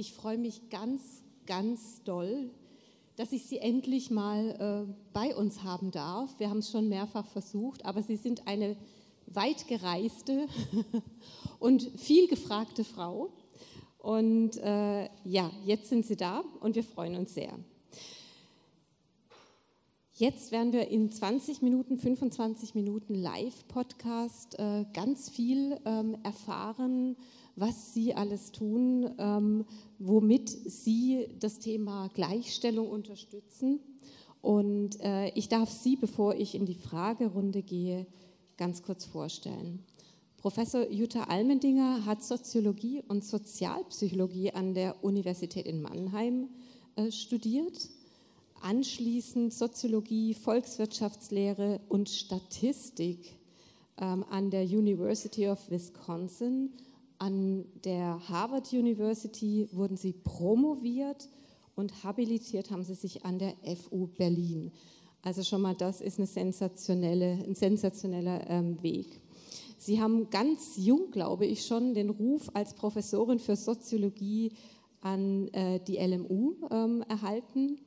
ich freue mich ganz, ganz doll, dass ich Sie endlich mal äh, bei uns haben darf. Wir haben es schon mehrfach versucht, aber Sie sind eine weit gereiste und viel gefragte Frau. Und äh, ja, jetzt sind Sie da und wir freuen uns sehr. Jetzt werden wir in 20 Minuten, 25 Minuten Live-Podcast äh, ganz viel ähm, erfahren, was Sie alles tun, ähm, womit Sie das Thema Gleichstellung unterstützen. Und äh, ich darf Sie, bevor ich in die Fragerunde gehe, ganz kurz vorstellen. Professor Jutta Almendinger hat Soziologie und Sozialpsychologie an der Universität in Mannheim äh, studiert anschließend Soziologie, Volkswirtschaftslehre und Statistik ähm, an der University of Wisconsin. An der Harvard University wurden sie promoviert und habilitiert haben sie sich an der FU Berlin. Also schon mal, das ist eine sensationelle, ein sensationeller ähm, Weg. Sie haben ganz jung, glaube ich, schon den Ruf als Professorin für Soziologie an äh, die LMU ähm, erhalten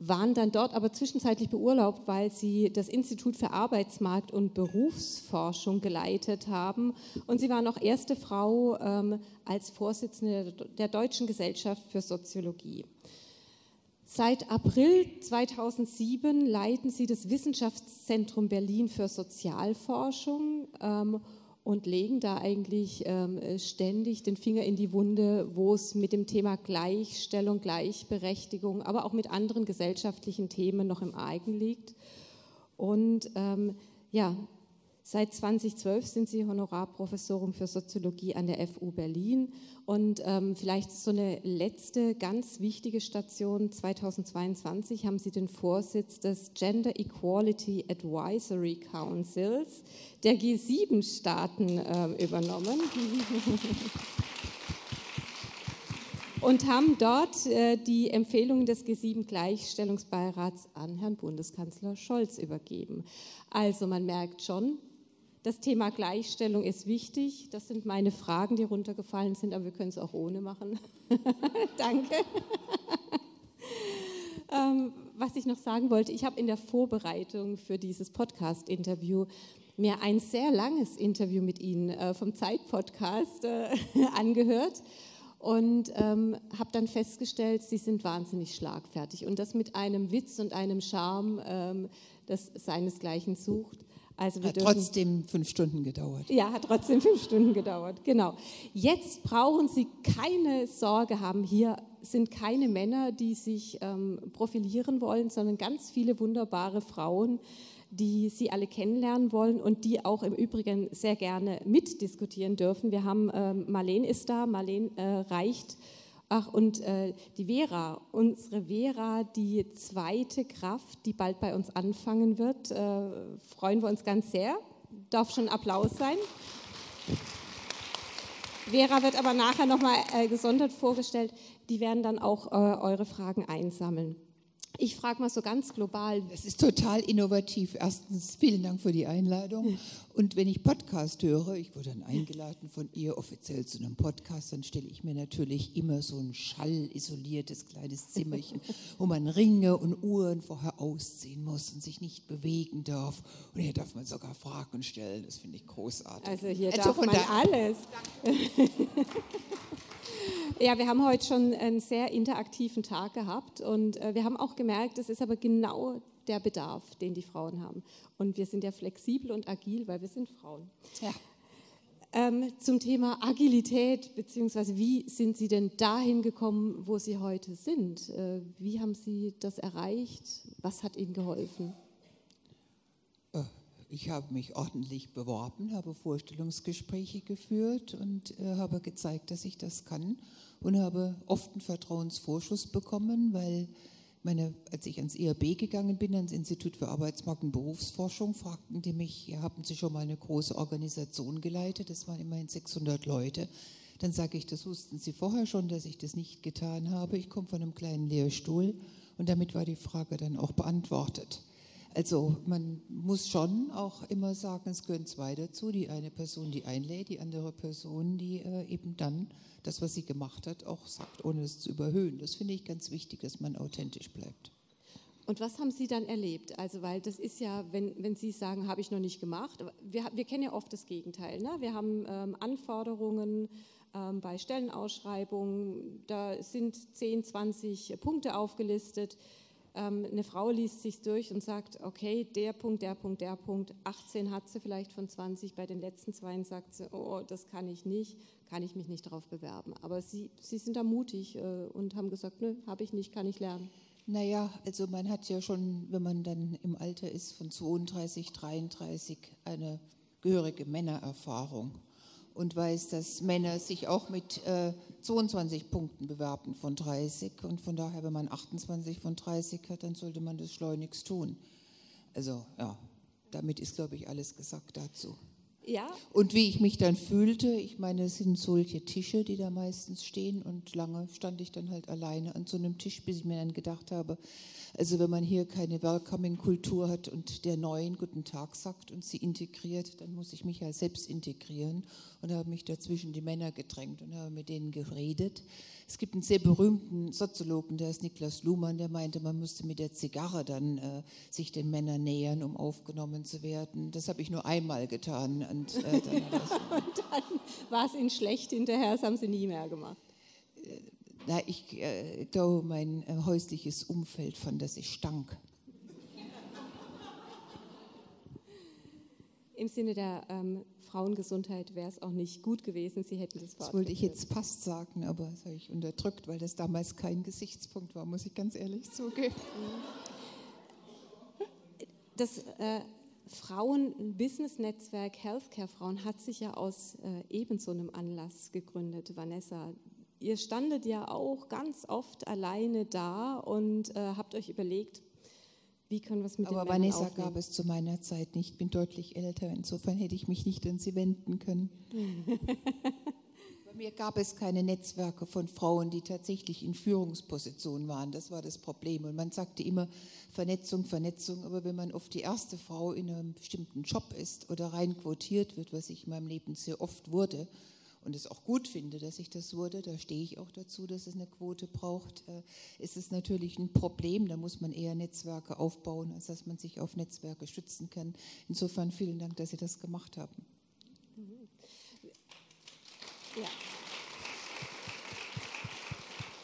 waren dann dort aber zwischenzeitlich beurlaubt, weil sie das Institut für Arbeitsmarkt und Berufsforschung geleitet haben. Und sie waren auch erste Frau ähm, als Vorsitzende der Deutschen Gesellschaft für Soziologie. Seit April 2007 leiten sie das Wissenschaftszentrum Berlin für Sozialforschung ähm, und legen da eigentlich ähm, ständig den Finger in die Wunde, wo es mit dem Thema Gleichstellung, Gleichberechtigung, aber auch mit anderen gesellschaftlichen Themen noch im Argen liegt. Und ähm, ja, Seit 2012 sind Sie Honorarprofessorin für Soziologie an der FU Berlin. Und ähm, vielleicht so eine letzte ganz wichtige Station 2022 haben Sie den Vorsitz des Gender Equality Advisory Councils der G7-Staaten äh, übernommen. und haben dort äh, die Empfehlungen des G7-Gleichstellungsbeirats an Herrn Bundeskanzler Scholz übergeben. Also man merkt schon, das Thema Gleichstellung ist wichtig. Das sind meine Fragen, die runtergefallen sind, aber wir können es auch ohne machen. Danke. ähm, was ich noch sagen wollte, ich habe in der Vorbereitung für dieses Podcast-Interview mir ein sehr langes Interview mit Ihnen äh, vom Zeit-Podcast äh, angehört und ähm, habe dann festgestellt, Sie sind wahnsinnig schlagfertig und das mit einem Witz und einem Charme, ähm, das seinesgleichen sucht. Also hat trotzdem fünf Stunden gedauert. Ja, hat trotzdem fünf Stunden gedauert, genau. Jetzt brauchen Sie keine Sorge haben. Hier sind keine Männer, die sich ähm, profilieren wollen, sondern ganz viele wunderbare Frauen, die Sie alle kennenlernen wollen und die auch im Übrigen sehr gerne mitdiskutieren dürfen. Wir haben, ähm, Marlene ist da, Marlene äh, reicht Ach, und äh, die Vera, unsere Vera, die zweite Kraft, die bald bei uns anfangen wird, äh, freuen wir uns ganz sehr. Darf schon Applaus sein. Vera wird aber nachher nochmal äh, gesondert vorgestellt. Die werden dann auch äh, eure Fragen einsammeln. Ich frage mal so ganz global. Es ist total innovativ. Erstens, vielen Dank für die Einladung. Und wenn ich Podcast höre, ich wurde dann eingeladen von ihr offiziell zu einem Podcast, dann stelle ich mir natürlich immer so ein schallisoliertes kleines Zimmerchen, wo man Ringe und Uhren vorher ausziehen muss und sich nicht bewegen darf. Und hier darf man sogar Fragen stellen. Das finde ich großartig. Also hier also darf man alles. Ja, wir haben heute schon einen sehr interaktiven Tag gehabt und äh, wir haben auch gemerkt, es ist aber genau der Bedarf, den die Frauen haben. Und wir sind ja flexibel und agil, weil wir sind Frauen. Ja. Ähm, zum Thema Agilität, beziehungsweise wie sind Sie denn dahin gekommen, wo Sie heute sind? Äh, wie haben Sie das erreicht? Was hat Ihnen geholfen? Ich habe mich ordentlich beworben, habe Vorstellungsgespräche geführt und äh, habe gezeigt, dass ich das kann und habe oft einen Vertrauensvorschuss bekommen, weil meine, als ich ans IAB gegangen bin, ans Institut für Arbeitsmarkt und Berufsforschung, fragten die mich, ja, haben Sie schon mal eine große Organisation geleitet? Das waren immerhin 600 Leute. Dann sage ich, das wussten Sie vorher schon, dass ich das nicht getan habe. Ich komme von einem kleinen Lehrstuhl und damit war die Frage dann auch beantwortet. Also man muss schon auch immer sagen, es gehören zwei dazu. Die eine Person, die einlädt, die andere Person, die äh, eben dann das, was sie gemacht hat, auch sagt, ohne es zu überhöhen. Das finde ich ganz wichtig, dass man authentisch bleibt. Und was haben Sie dann erlebt? Also, weil das ist ja, wenn, wenn Sie sagen, habe ich noch nicht gemacht, wir, wir kennen ja oft das Gegenteil. Ne? Wir haben ähm, Anforderungen ähm, bei Stellenausschreibungen, da sind 10, 20 Punkte aufgelistet. Ähm, eine Frau liest sich durch und sagt, okay, der Punkt, der Punkt, der Punkt, 18 hat sie vielleicht von 20, bei den letzten zwei sagt sie, oh, das kann ich nicht, kann ich mich nicht darauf bewerben. Aber Sie, sie sind da mutig äh, und haben gesagt, nö, habe ich nicht, kann ich lernen. Naja, also man hat ja schon, wenn man dann im Alter ist von 32, 33, eine gehörige Männererfahrung und weiß, dass Männer sich auch mit äh, 22 Punkten bewerben von 30 und von daher, wenn man 28 von 30 hat, dann sollte man das schleunigst tun. Also ja, damit ist, glaube ich, alles gesagt dazu. Ja. Und wie ich mich dann fühlte, ich meine, es sind solche Tische, die da meistens stehen und lange stand ich dann halt alleine an so einem Tisch, bis ich mir dann gedacht habe, also wenn man hier keine Welcoming-Kultur hat und der Neuen guten Tag sagt und sie integriert, dann muss ich mich ja selbst integrieren und habe mich dazwischen die Männer gedrängt und habe mit denen geredet. Es gibt einen sehr berühmten Soziologen, der ist Niklas Luhmann, der meinte, man müsste mit der Zigarre dann äh, sich den Männern nähern, um aufgenommen zu werden. Das habe ich nur einmal getan. Und, äh, dann, und dann war es ihnen schlecht hinterher, das haben sie nie mehr gemacht. Na, ich äh, glaube, mein äh, häusliches Umfeld fand, dass ich stank. Im Sinne der ähm, Frauengesundheit wäre es auch nicht gut gewesen, Sie hätten das Das wollte ich jetzt fast sagen, aber das habe ich unterdrückt, weil das damals kein Gesichtspunkt war, muss ich ganz ehrlich zugeben. Das äh, Frauen-Business-Netzwerk Healthcare Frauen hat sich ja aus äh, ebenso einem Anlass gegründet, Vanessa ihr standet ja auch ganz oft alleine da und äh, habt euch überlegt, wie können wir es mit Aber den Vanessa aufnehmen? gab es zu meiner Zeit nicht. Ich bin deutlich älter, insofern hätte ich mich nicht an sie wenden können. Mir gab es keine Netzwerke von Frauen, die tatsächlich in Führungspositionen waren. Das war das Problem. Und man sagte immer Vernetzung, Vernetzung. Aber wenn man oft die erste Frau in einem bestimmten Job ist oder rein quotiert wird, was ich in meinem Leben sehr oft wurde, und es auch gut finde, dass ich das wurde, da stehe ich auch dazu, dass es eine Quote braucht, äh, ist es natürlich ein Problem. Da muss man eher Netzwerke aufbauen, als dass man sich auf Netzwerke schützen kann. Insofern vielen Dank, dass Sie das gemacht haben. Ja.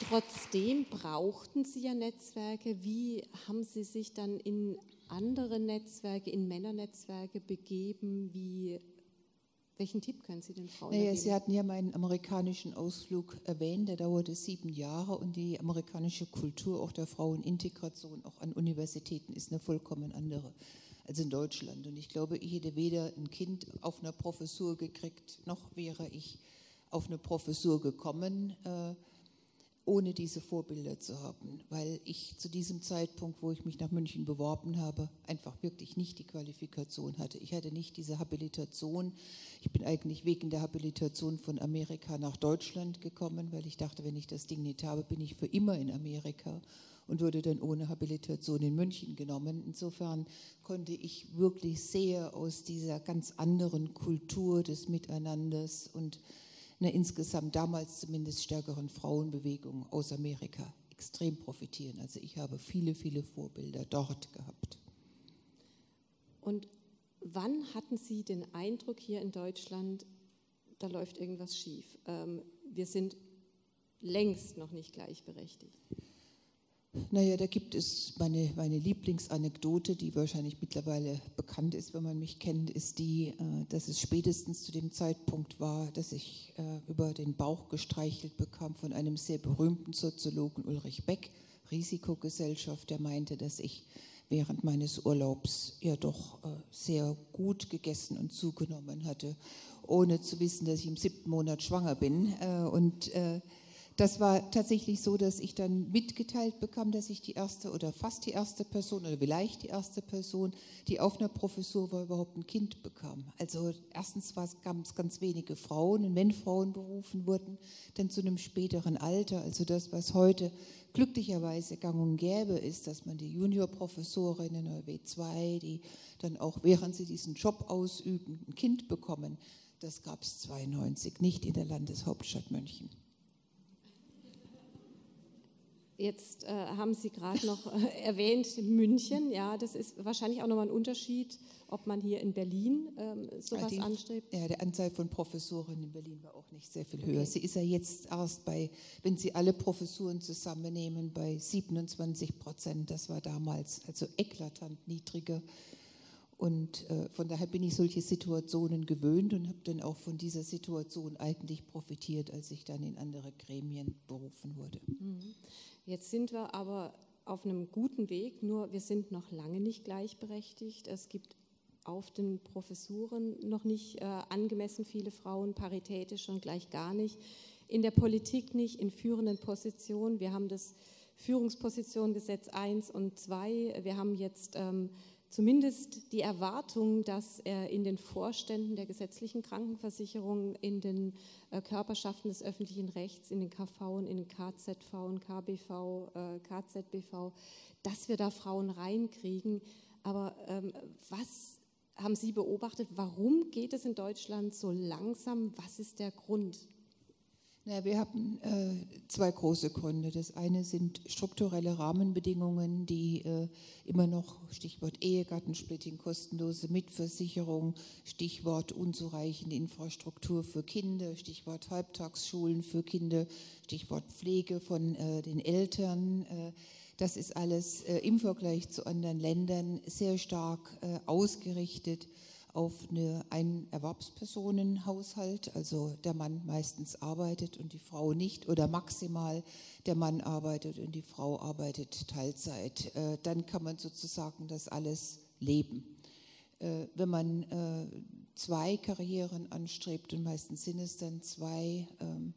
Trotzdem brauchten Sie ja Netzwerke. Wie haben Sie sich dann in andere Netzwerke, in Männernetzwerke begeben? Wie welchen Tipp können Sie den Frauen naja, geben? Sie hatten ja meinen amerikanischen Ausflug erwähnt, der dauerte sieben Jahre und die amerikanische Kultur auch der Frauenintegration auch an Universitäten ist eine vollkommen andere als in Deutschland. Und ich glaube, ich hätte weder ein Kind auf einer Professur gekriegt, noch wäre ich auf eine Professur gekommen. Äh, ohne diese Vorbilder zu haben, weil ich zu diesem Zeitpunkt, wo ich mich nach München beworben habe, einfach wirklich nicht die Qualifikation hatte. Ich hatte nicht diese Habilitation. Ich bin eigentlich wegen der Habilitation von Amerika nach Deutschland gekommen, weil ich dachte, wenn ich das Ding nicht habe, bin ich für immer in Amerika und wurde dann ohne Habilitation in München genommen. Insofern konnte ich wirklich sehr aus dieser ganz anderen Kultur des Miteinanders und einer insgesamt damals zumindest stärkeren Frauenbewegung aus Amerika extrem profitieren. Also ich habe viele, viele Vorbilder dort gehabt. Und wann hatten Sie den Eindruck hier in Deutschland, da läuft irgendwas schief? Ähm, wir sind längst noch nicht gleichberechtigt. Naja, da gibt es meine, meine Lieblingsanekdote, die wahrscheinlich mittlerweile bekannt ist, wenn man mich kennt, ist die, äh, dass es spätestens zu dem Zeitpunkt war, dass ich äh, über den Bauch gestreichelt bekam von einem sehr berühmten Soziologen Ulrich Beck, Risikogesellschaft, der meinte, dass ich während meines Urlaubs ja doch äh, sehr gut gegessen und zugenommen hatte, ohne zu wissen, dass ich im siebten Monat schwanger bin. Und das war tatsächlich so, dass ich dann mitgeteilt bekam, dass ich die erste oder fast die erste Person oder vielleicht die erste Person, die auf einer Professur war, überhaupt ein Kind bekam. Also erstens gab es ganz wenige Frauen und wenn Frauen berufen wurden, dann zu einem späteren Alter. Also das, was heute glücklicherweise gang und gäbe ist, dass man die Juniorprofessorinnen oder W2, die dann auch während sie diesen Job ausüben, ein Kind bekommen. Das gab es 92 nicht in der Landeshauptstadt München. Jetzt äh, haben Sie gerade noch äh, erwähnt München. Ja, das ist wahrscheinlich auch nochmal ein Unterschied, ob man hier in Berlin ähm, sowas die, anstrebt. Ja, der Anzahl von Professoren in Berlin war auch nicht sehr viel höher. Okay. Sie ist ja jetzt erst bei, wenn Sie alle Professuren zusammennehmen, bei 27 Prozent. Das war damals also eklatant niedriger. Und äh, von daher bin ich solche Situationen gewöhnt und habe dann auch von dieser Situation eigentlich profitiert, als ich dann in andere Gremien berufen wurde. Mhm. Jetzt sind wir aber auf einem guten Weg, nur wir sind noch lange nicht gleichberechtigt. Es gibt auf den Professuren noch nicht äh, angemessen viele Frauen, paritätisch schon gleich gar nicht. In der Politik nicht, in führenden Positionen. Wir haben das Führungspositionengesetz 1 und 2. Wir haben jetzt ähm, zumindest die Erwartung, dass in den Vorständen der gesetzlichen Krankenversicherung, in den äh, Körperschaften des öffentlichen Rechts, in den KV, in den KZV und KBV, äh, KZBV, dass wir da Frauen reinkriegen. Aber ähm, was haben Sie beobachtet? Warum geht es in Deutschland so langsam? Was ist der Grund? Na, wir haben äh, zwei große Gründe. Das eine sind strukturelle Rahmenbedingungen, die äh, immer noch, Stichwort Ehegattensplitting, kostenlose Mitversicherung, Stichwort unzureichende Infrastruktur für Kinder, Stichwort Halbtagsschulen für Kinder, Stichwort Pflege von äh, den Eltern. Äh, das ist alles äh, im Vergleich zu anderen Ländern sehr stark äh, ausgerichtet auf eine, einen Erwerbspersonenhaushalt, also der Mann meistens arbeitet und die Frau nicht oder maximal der Mann arbeitet und die Frau arbeitet Teilzeit. Äh, dann kann man sozusagen das alles leben. Äh, wenn man äh, zwei Karrieren anstrebt und meistens sind es dann zwei, ähm,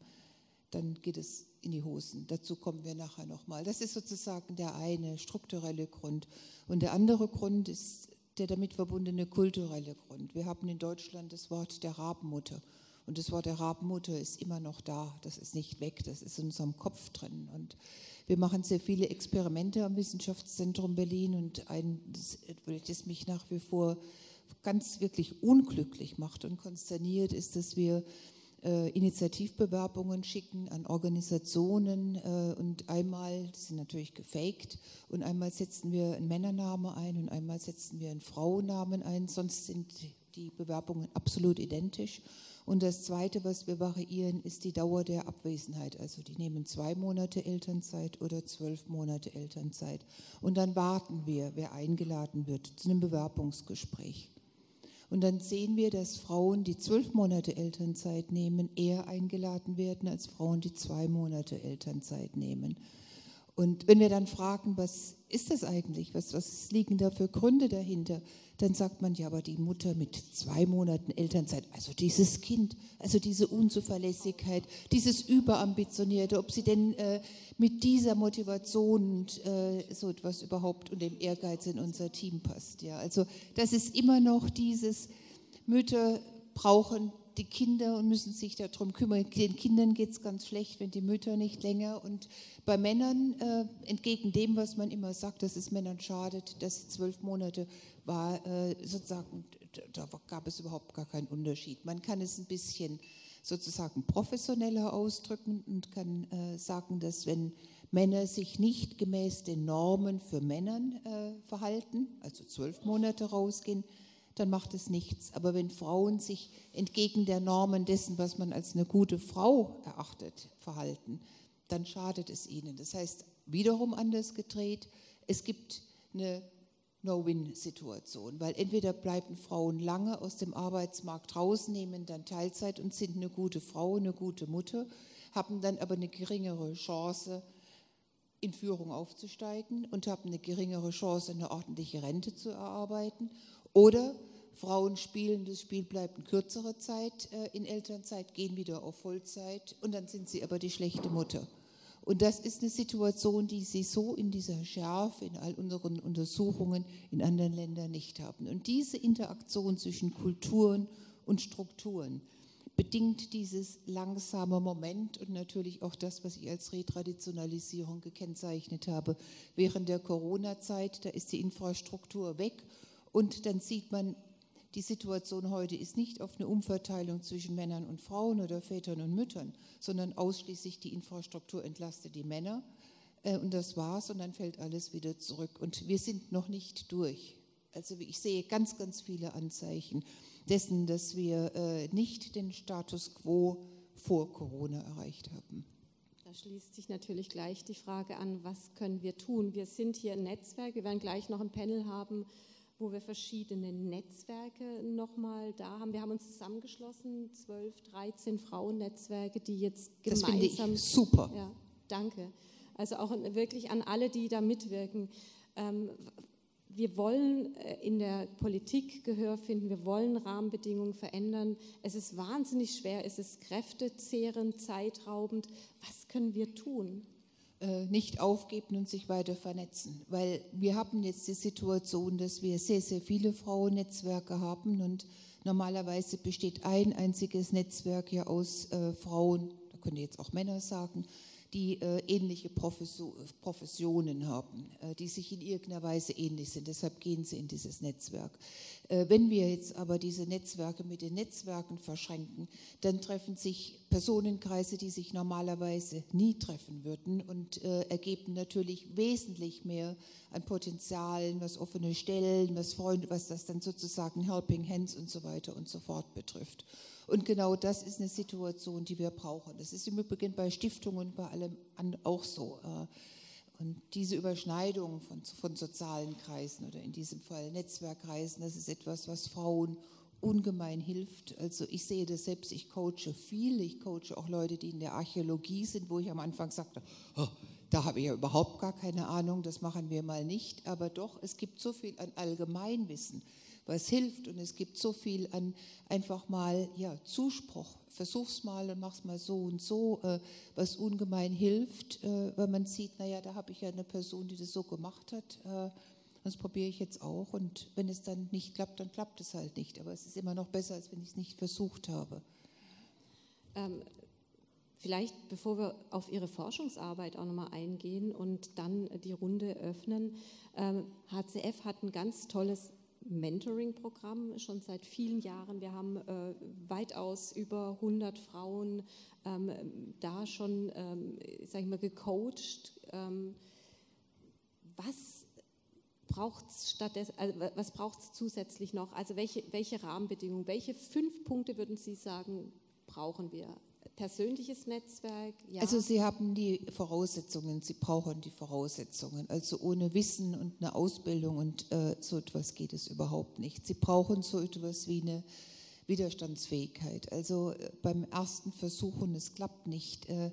dann geht es in die Hosen. Dazu kommen wir nachher nochmal. Das ist sozusagen der eine strukturelle Grund. Und der andere Grund ist der damit verbundene kulturelle Grund. Wir haben in Deutschland das Wort der Rabenmutter. Und das Wort der Rabenmutter ist immer noch da. Das ist nicht weg. Das ist in unserem Kopf drin. Und wir machen sehr viele Experimente am Wissenschaftszentrum Berlin. Und ein, das, mich nach wie vor ganz wirklich unglücklich macht und konsterniert, ist, dass wir äh, Initiativbewerbungen schicken an Organisationen äh, und einmal, die sind natürlich gefaked, und einmal setzen wir einen Männernamen ein und einmal setzen wir einen Frauennamen ein, sonst sind die Bewerbungen absolut identisch. Und das Zweite, was wir variieren, ist die Dauer der Abwesenheit. Also die nehmen zwei Monate Elternzeit oder zwölf Monate Elternzeit. Und dann warten wir, wer eingeladen wird zu einem Bewerbungsgespräch. Und dann sehen wir, dass Frauen, die zwölf Monate Elternzeit nehmen, eher eingeladen werden als Frauen, die zwei Monate Elternzeit nehmen. Und wenn wir dann fragen, was ist das eigentlich, was, was liegen da für Gründe dahinter, dann sagt man ja, aber die Mutter mit zwei Monaten Elternzeit, also dieses Kind, also diese Unzuverlässigkeit, dieses Überambitionierte, ob sie denn äh, mit dieser Motivation und äh, so etwas überhaupt und dem Ehrgeiz in unser Team passt. Ja, also das ist immer noch dieses Mütter brauchen die Kinder und müssen sich darum kümmern. Den Kindern geht es ganz schlecht, wenn die Mütter nicht länger. Und bei Männern, äh, entgegen dem, was man immer sagt, dass es Männern schadet, dass sie zwölf Monate war, äh, sozusagen, da gab es überhaupt gar keinen Unterschied. Man kann es ein bisschen sozusagen professioneller ausdrücken und kann äh, sagen, dass wenn Männer sich nicht gemäß den Normen für Männern äh, verhalten, also zwölf Monate rausgehen, dann macht es nichts. Aber wenn Frauen sich entgegen der Normen dessen, was man als eine gute Frau erachtet, verhalten, dann schadet es ihnen. Das heißt, wiederum anders gedreht, es gibt eine No-Win-Situation, weil entweder bleiben Frauen lange aus dem Arbeitsmarkt raus, nehmen dann Teilzeit und sind eine gute Frau, eine gute Mutter, haben dann aber eine geringere Chance, in Führung aufzusteigen und haben eine geringere Chance, eine ordentliche Rente zu erarbeiten. Oder Frauen spielen, das Spiel bleibt eine kürzere Zeit äh, in Elternzeit, gehen wieder auf Vollzeit und dann sind sie aber die schlechte Mutter. Und das ist eine Situation, die sie so in dieser Schärfe in all unseren Untersuchungen in anderen Ländern nicht haben. Und diese Interaktion zwischen Kulturen und Strukturen bedingt dieses langsame Moment und natürlich auch das, was ich als Retraditionalisierung gekennzeichnet habe. Während der Corona-Zeit, da ist die Infrastruktur weg und dann sieht man die Situation heute ist nicht auf eine Umverteilung zwischen Männern und Frauen oder Vätern und Müttern, sondern ausschließlich die Infrastruktur entlastet die Männer äh, und das war's und dann fällt alles wieder zurück. Und wir sind noch nicht durch. Also ich sehe ganz, ganz viele Anzeichen dessen, dass wir äh, nicht den Status quo vor Corona erreicht haben. Da schließt sich natürlich gleich die Frage an, was können wir tun? Wir sind hier ein Netzwerk, wir werden gleich noch ein Panel haben wo wir verschiedene Netzwerke nochmal da haben. Wir haben uns zusammengeschlossen, 12, 13 Frauennetzwerke, die jetzt gemeinsam. Das finde ich super. Ja, danke. Also auch wirklich an alle, die da mitwirken. Ähm, wir wollen äh, in der Politik Gehör finden, wir wollen Rahmenbedingungen verändern. Es ist wahnsinnig schwer, es ist kräftezehrend, zeitraubend. Was können wir tun? Äh, nicht aufgeben und sich weiter vernetzen. Weil wir haben jetzt die Situation, dass wir sehr, sehr viele Frauennetzwerke haben und normalerweise besteht ein einziges Netzwerk ja aus äh, Frauen, da können jetzt auch Männer sagen, die äh, ähnliche Professionen haben, äh, die sich in irgendeiner Weise ähnlich sind. Deshalb gehen sie in dieses Netzwerk. Äh, wenn wir jetzt aber diese Netzwerke mit den Netzwerken verschränken, dann treffen sich Personenkreise, die sich normalerweise nie treffen würden und äh, ergeben natürlich wesentlich mehr an Potenzialen, was offene Stellen, was Freunde, was das dann sozusagen Helping Hands und so weiter und so fort betrifft. Und genau das ist eine Situation, die wir brauchen. Das ist im Übrigen bei Stiftungen bei allem auch so. Äh, und diese Überschneidung von, von sozialen Kreisen oder in diesem Fall Netzwerkkreisen, das ist etwas, was Frauen ungemein hilft. Also ich sehe das selbst, ich coache viel, ich coache auch Leute, die in der Archäologie sind, wo ich am Anfang sagte, oh, da habe ich ja überhaupt gar keine Ahnung, das machen wir mal nicht. Aber doch, es gibt so viel an Allgemeinwissen, was hilft. Und es gibt so viel an einfach mal ja, Zuspruch. Versuch's mal und mach's mal so und so, äh, was ungemein hilft, äh, weil man sieht, naja, da habe ich ja eine Person, die das so gemacht hat. Äh, das probiere ich jetzt auch. Und wenn es dann nicht klappt, dann klappt es halt nicht. Aber es ist immer noch besser, als wenn ich es nicht versucht habe. Ähm, vielleicht, bevor wir auf Ihre Forschungsarbeit auch nochmal eingehen und dann die Runde öffnen, ähm, HCF hat ein ganz tolles Mentoring-Programm schon seit vielen Jahren. Wir haben äh, weitaus über 100 Frauen ähm, da schon, ähm, sag ich mal, gecoacht. Ähm, was braucht es stattdessen, also was braucht zusätzlich noch? Also welche, welche Rahmenbedingungen, welche fünf Punkte würden Sie sagen, brauchen wir? Persönliches Netzwerk? Ja. Also Sie haben die Voraussetzungen, Sie brauchen die Voraussetzungen. Also ohne Wissen und eine Ausbildung und äh, so etwas geht es überhaupt nicht. Sie brauchen so etwas wie eine Widerstandsfähigkeit. Also äh, beim ersten Versuch und es klappt nicht, äh,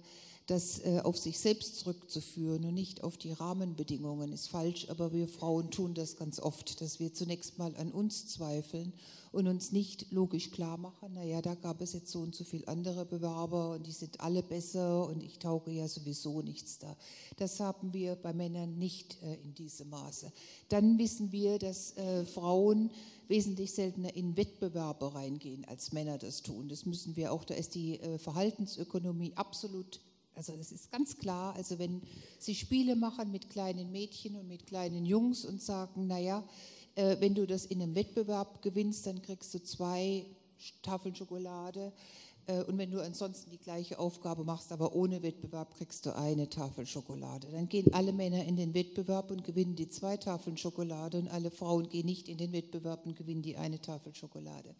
das äh, auf sich selbst zurückzuführen und nicht auf die Rahmenbedingungen ist falsch, aber wir Frauen tun das ganz oft, dass wir zunächst mal an uns zweifeln und uns nicht logisch klar machen, naja, da gab es jetzt so und so viele andere Bewerber und die sind alle besser und ich tauge ja sowieso nichts da. Das haben wir bei Männern nicht äh, in diesem Maße. Dann wissen wir, dass äh, Frauen wesentlich seltener in Wettbewerbe reingehen, als Männer das tun. Das müssen wir auch, da ist die äh, Verhaltensökonomie absolut also das ist ganz klar, also wenn Sie Spiele machen mit kleinen Mädchen und mit kleinen Jungs und sagen, naja, äh, wenn du das in einem Wettbewerb gewinnst, dann kriegst du zwei Tafeln Schokolade. Äh, und wenn du ansonsten die gleiche Aufgabe machst, aber ohne Wettbewerb, kriegst du eine Tafel Schokolade. Dann gehen alle Männer in den Wettbewerb und gewinnen die zwei Tafeln Schokolade und alle Frauen gehen nicht in den Wettbewerb und gewinnen die eine Tafel Schokolade.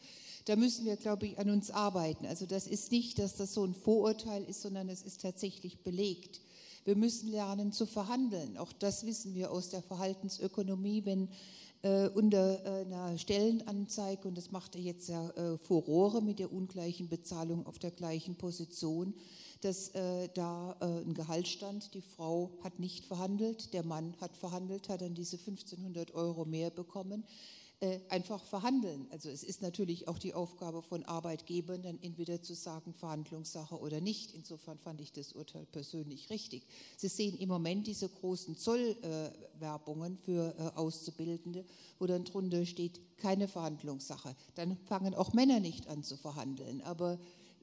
Da müssen wir, glaube ich, an uns arbeiten. Also das ist nicht, dass das so ein Vorurteil ist, sondern es ist tatsächlich belegt. Wir müssen lernen zu verhandeln. Auch das wissen wir aus der Verhaltensökonomie, wenn äh, unter äh, einer Stellenanzeige, und das macht er jetzt ja äh, Furore mit der ungleichen Bezahlung auf der gleichen Position, dass äh, da äh, ein Gehalt stand, die Frau hat nicht verhandelt, der Mann hat verhandelt, hat dann diese 1500 Euro mehr bekommen. Äh, einfach verhandeln. Also es ist natürlich auch die Aufgabe von Arbeitgebern, dann entweder zu sagen, Verhandlungssache oder nicht. Insofern fand ich das Urteil persönlich richtig. Sie sehen im Moment diese großen Zollwerbungen für äh, Auszubildende, wo dann drunter steht, keine Verhandlungssache. Dann fangen auch Männer nicht an zu verhandeln. Aber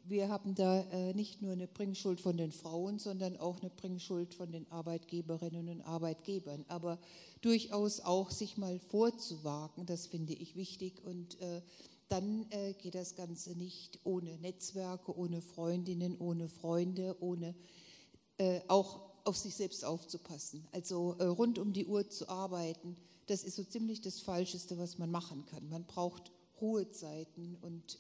wir haben da äh, nicht nur eine Bringschuld von den Frauen, sondern auch eine Bringschuld von den Arbeitgeberinnen und Arbeitgebern. Aber durchaus auch sich mal vorzuwagen, das finde ich wichtig. Und äh, dann äh, geht das Ganze nicht ohne Netzwerke, ohne Freundinnen, ohne Freunde, ohne auch auf sich selbst aufzupassen. Also rund um die Uhr zu arbeiten, das ist so ziemlich das Falscheste, was man machen kann. Man braucht Ruhezeiten und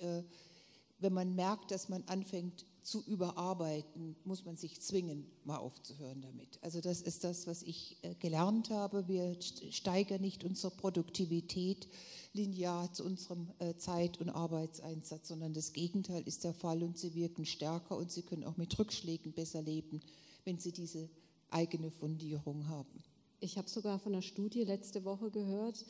wenn man merkt, dass man anfängt zu überarbeiten, muss man sich zwingen, mal aufzuhören damit. Also das ist das, was ich äh, gelernt habe. Wir steigern nicht unsere Produktivität linear zu unserem äh, Zeit- und Arbeitseinsatz, sondern das Gegenteil ist der Fall und sie wirken stärker und sie können auch mit Rückschlägen besser leben, wenn sie diese eigene Fundierung haben. Ich habe sogar von einer Studie letzte Woche gehört,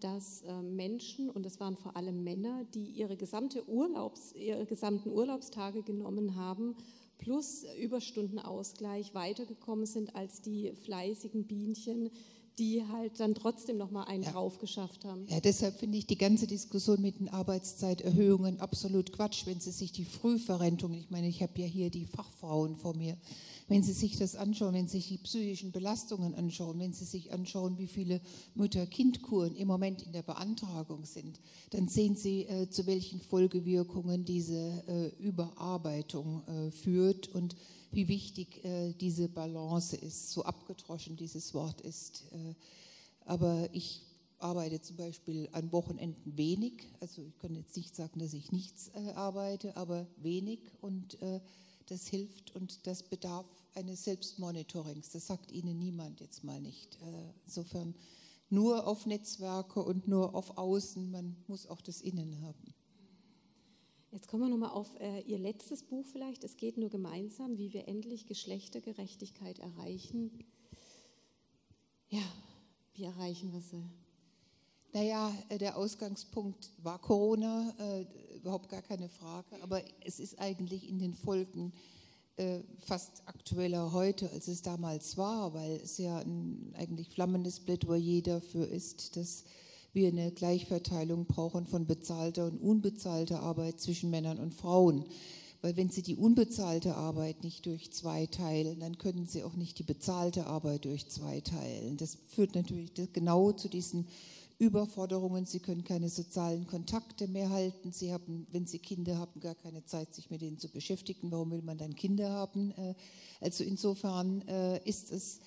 dass ähm, Menschen, und das waren vor allem Männer, die ihre, gesamte Urlaubs, ihre gesamten Urlaubstage genommen haben, plus Überstundenausgleich weitergekommen sind als die fleißigen Bienchen, die halt dann trotzdem noch mal einen ja. drauf geschafft haben. Ja, deshalb finde ich die ganze Diskussion mit den Arbeitszeiterhöhungen absolut Quatsch, wenn Sie sich die Frühverrentung, ich meine, ich habe ja hier die Fachfrauen vor mir, wenn Sie sich das anschauen, wenn Sie sich die psychischen Belastungen anschauen, wenn Sie sich anschauen, wie viele Mutter-Kind-Kuren im Moment in der Beantragung sind, dann sehen Sie, äh, zu welchen Folgewirkungen diese äh, Überarbeitung äh, führt und wie wichtig äh, diese Balance ist, so abgedroschen dieses Wort ist. Äh, aber ich arbeite zum Beispiel an Wochenenden wenig. Also ich kann jetzt nicht sagen, dass ich nichts äh, arbeite, aber wenig und das hilft und das bedarf eines Selbstmonitorings. Das sagt Ihnen niemand jetzt mal nicht. Insofern nur auf Netzwerke und nur auf Außen, man muss auch das Innen haben. Jetzt kommen wir nochmal auf äh, Ihr letztes Buch vielleicht. Es geht nur gemeinsam, wie wir endlich Geschlechtergerechtigkeit erreichen. Ja, wie erreichen wir sie? Naja, äh, der Ausgangspunkt war Corona, äh, überhaupt gar keine Frage, aber es ist eigentlich in den Folgen äh, fast aktueller heute, als es damals war, weil es ja ein eigentlich flammendes Plädoyer dafür ist, dass wir eine Gleichverteilung brauchen von bezahlter und unbezahlter Arbeit zwischen Männern und Frauen. Weil wenn Sie die unbezahlte Arbeit nicht durch zwei teilen, dann können Sie auch nicht die bezahlte Arbeit durch zwei teilen. Das führt natürlich genau zu diesen Überforderungen, sie können keine sozialen Kontakte mehr halten, sie haben, wenn sie Kinder haben, gar keine Zeit, sich mit denen zu beschäftigen. Warum will man dann Kinder haben? Äh, also insofern äh, ist es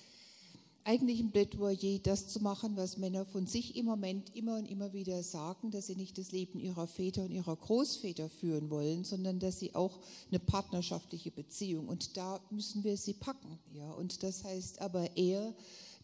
eigentlich ein Plädoyer, das zu machen, was Männer von sich im Moment immer und immer wieder sagen, dass sie nicht das Leben ihrer Väter und ihrer Großväter führen wollen, sondern dass sie auch eine partnerschaftliche Beziehung und da müssen wir sie packen, ja. Und das heißt aber eher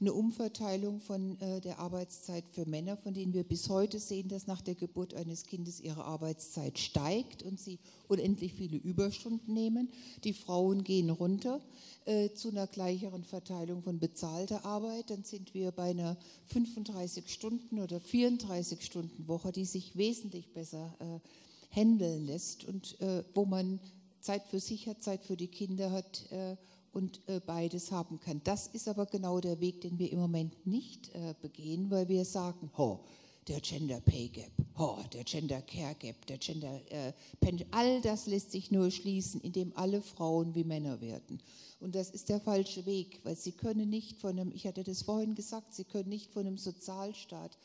eine Umverteilung von äh, der Arbeitszeit für Männer, von denen wir bis heute sehen, dass nach der Geburt eines Kindes ihre Arbeitszeit steigt und sie unendlich viele Überstunden nehmen. Die Frauen gehen runter äh, zu einer gleicheren Verteilung von bezahlter Arbeit. Dann sind wir bei einer 35 Stunden oder 34 Stunden Woche, die sich wesentlich besser äh, handeln lässt und äh, wo man Zeit für sich hat, Zeit für die Kinder hat äh, und äh, beides haben kann. Das ist aber genau der Weg, den wir im Moment nicht äh, begehen, weil wir sagen, ho, der Gender Pay Gap, ho, der Gender Care Gap, der Gender äh, Pension, all das lässt sich nur schließen, indem alle Frauen wie Männer werden. Und das ist der falsche Weg, weil sie können nicht von einem, ich hatte das vorhin gesagt, sie können nicht von einem Sozialstaat,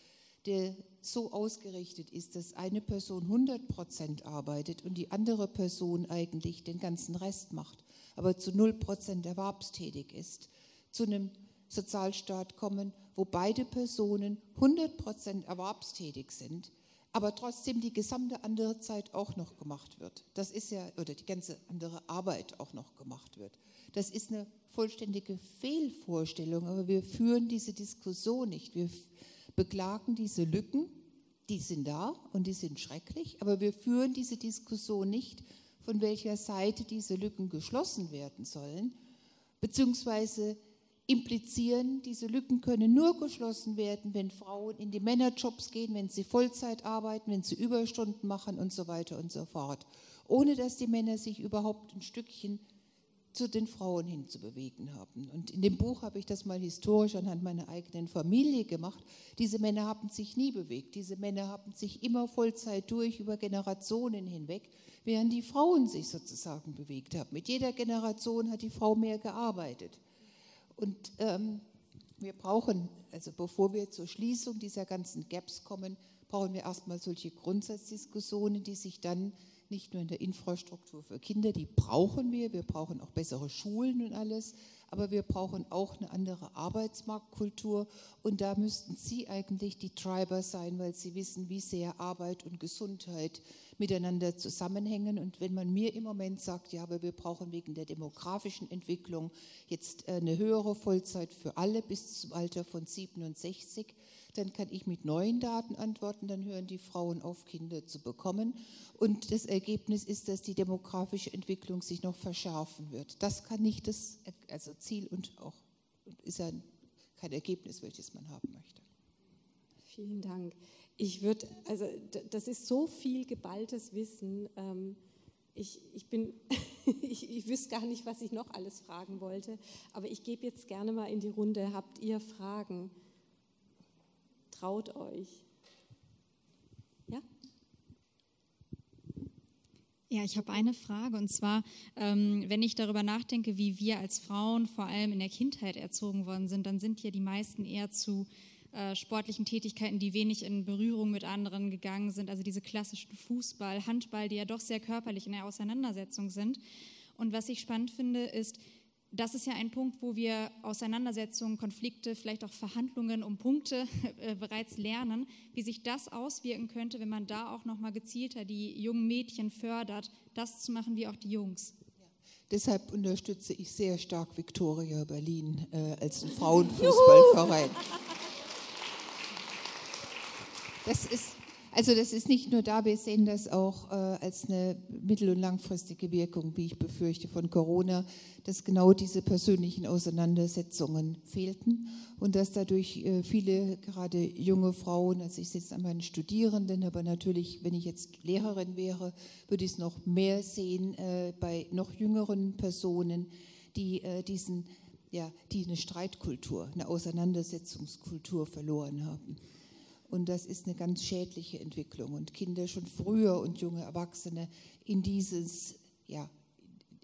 der so ausgerichtet ist, dass eine Person 100 Prozent arbeitet und die andere Person eigentlich den ganzen Rest macht aber zu 0 Prozent erwerbstätig ist, zu einem Sozialstaat kommen, wo beide Personen 100 Prozent erwerbstätig sind, aber trotzdem die gesamte andere Zeit auch noch gemacht wird. Das ist ja, oder die ganze andere Arbeit auch noch gemacht wird. Das ist eine vollständige Fehlvorstellung, aber wir führen diese Diskussion nicht. Wir beklagen diese Lücken, die sind da und die sind schrecklich, aber wir führen diese Diskussion nicht, von welcher Seite diese Lücken geschlossen werden sollen, beziehungsweise implizieren, diese Lücken können nur geschlossen werden, wenn Frauen in die Männerjobs gehen, wenn sie Vollzeit arbeiten, wenn sie Überstunden machen und so weiter und so fort, ohne dass die Männer sich überhaupt ein Stückchen zu den Frauen hinzubewegen haben. Und in dem Buch habe ich das mal historisch anhand meiner eigenen Familie gemacht. Diese Männer haben sich nie bewegt. Diese Männer haben sich immer Vollzeit durch über Generationen hinweg, während die Frauen sich sozusagen bewegt haben. Mit jeder Generation hat die Frau mehr gearbeitet. Und ähm, wir brauchen, also bevor wir zur Schließung dieser ganzen Gaps kommen, brauchen wir erstmal solche Grundsatzdiskussionen, die sich dann nicht nur in der Infrastruktur für Kinder, die brauchen wir, wir brauchen auch bessere Schulen und alles, aber wir brauchen auch eine andere Arbeitsmarktkultur. Und da müssten Sie eigentlich die Treiber sein, weil Sie wissen, wie sehr Arbeit und Gesundheit miteinander zusammenhängen. Und wenn man mir im Moment sagt, ja, aber wir brauchen wegen der demografischen Entwicklung jetzt eine höhere Vollzeit für alle bis zum Alter von 67, dann kann ich mit neuen Daten antworten, dann hören die Frauen auf, Kinder zu bekommen. Und das Ergebnis ist, dass die demografische Entwicklung sich noch verschärfen wird. Das kann nicht das also Ziel und auch ist ja kein Ergebnis, welches man haben möchte. Vielen Dank. Ich würde, also das ist so viel geballtes Wissen. Ähm, ich, ich, bin, ich, ich wüsste gar nicht, was ich noch alles fragen wollte, aber ich gebe jetzt gerne mal in die Runde. Habt ihr Fragen? Traut euch. Ja? Ja, ich habe eine Frage und zwar, ähm, wenn ich darüber nachdenke, wie wir als Frauen vor allem in der Kindheit erzogen worden sind, dann sind ja die meisten eher zu äh, sportlichen Tätigkeiten, die wenig in Berührung mit anderen gegangen sind, also diese klassischen Fußball, Handball, die ja doch sehr körperlich in der Auseinandersetzung sind. Und was ich spannend finde, ist, das ist ja ein Punkt, wo wir Auseinandersetzungen, Konflikte, vielleicht auch Verhandlungen um Punkte äh, bereits lernen, wie sich das auswirken könnte, wenn man da auch noch mal gezielter die jungen Mädchen fördert, das zu machen wie auch die Jungs. Ja. Deshalb unterstütze ich sehr stark Victoria Berlin äh, als Frauenfußballverein. Das ist also das ist nicht nur da, wir sehen das auch äh, als eine mittel- und langfristige Wirkung, wie ich befürchte, von Corona, dass genau diese persönlichen Auseinandersetzungen fehlten und dass dadurch äh, viele, gerade junge Frauen, also ich sitze an meinen Studierenden, aber natürlich, wenn ich jetzt Lehrerin wäre, würde ich es noch mehr sehen äh, bei noch jüngeren Personen, die äh, diesen, ja, die eine Streitkultur, eine Auseinandersetzungskultur verloren haben. Und das ist eine ganz schädliche Entwicklung. Und Kinder schon früher und junge Erwachsene in dieses, ja,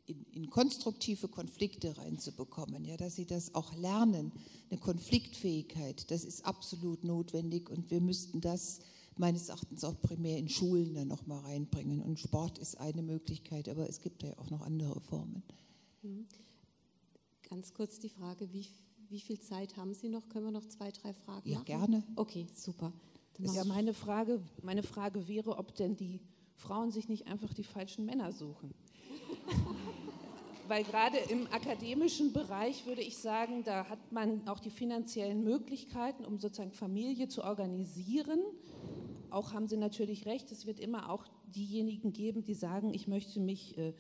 in, in, konstruktive Konflikte reinzubekommen, ja, dass sie das auch lernen, eine Konfliktfähigkeit, das ist absolut notwendig und wir müssten das meines Erachtens auch primär in Schulen dann nochmal reinbringen. Und Sport ist eine Möglichkeit, aber es gibt ja auch noch andere Formen. Mhm. Ganz kurz die Frage, wie wie viel Zeit haben Sie noch? Können wir noch zwei, drei Fragen ja, machen? gerne. Okay, super. ja, meine Frage, meine Frage wäre, ob denn die Frauen sich nicht einfach die falschen Männer suchen. Weil gerade im akademischen Bereich würde ich sagen, da hat man auch die finanziellen Möglichkeiten, um sozusagen Familie zu organisieren. Auch haben Sie natürlich recht, es wird immer auch diejenigen geben, die sagen, ich möchte mich äh,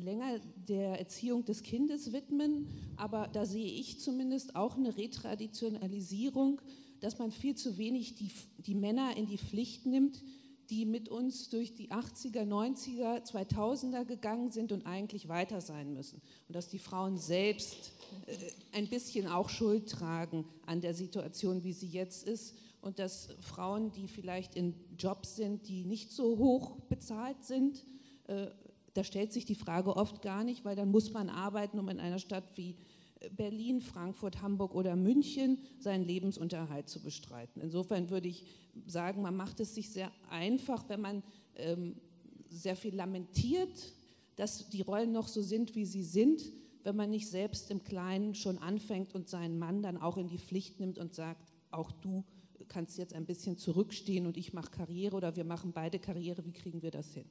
länger der Erziehung des Kindes widmen, aber da sehe ich zumindest auch eine Retraditionalisierung, dass man viel zu wenig die, die Männer in die Pflicht nimmt, die mit uns durch die 80er, 90er, 2000er gegangen sind und eigentlich weiter sein müssen. Und dass die Frauen selbst äh, ein bisschen auch Schuld tragen an der Situation, wie sie jetzt ist. Und dass Frauen, die vielleicht in Jobs sind, die nicht so hoch bezahlt sind, äh, da stellt sich die Frage oft gar nicht, weil dann muss man arbeiten, um in einer Stadt wie äh, Berlin, Frankfurt, Hamburg oder München seinen Lebensunterhalt zu bestreiten. Insofern würde ich sagen, man macht es sich sehr einfach, wenn man ähm, sehr viel lamentiert, dass die Rollen noch so sind, wie sie sind, wenn man nicht selbst im Kleinen schon anfängt und seinen Mann dann auch in die Pflicht nimmt und sagt, auch du kannst jetzt ein bisschen zurückstehen und ich mache Karriere oder wir machen beide Karriere, wie kriegen wir das hin?